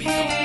people.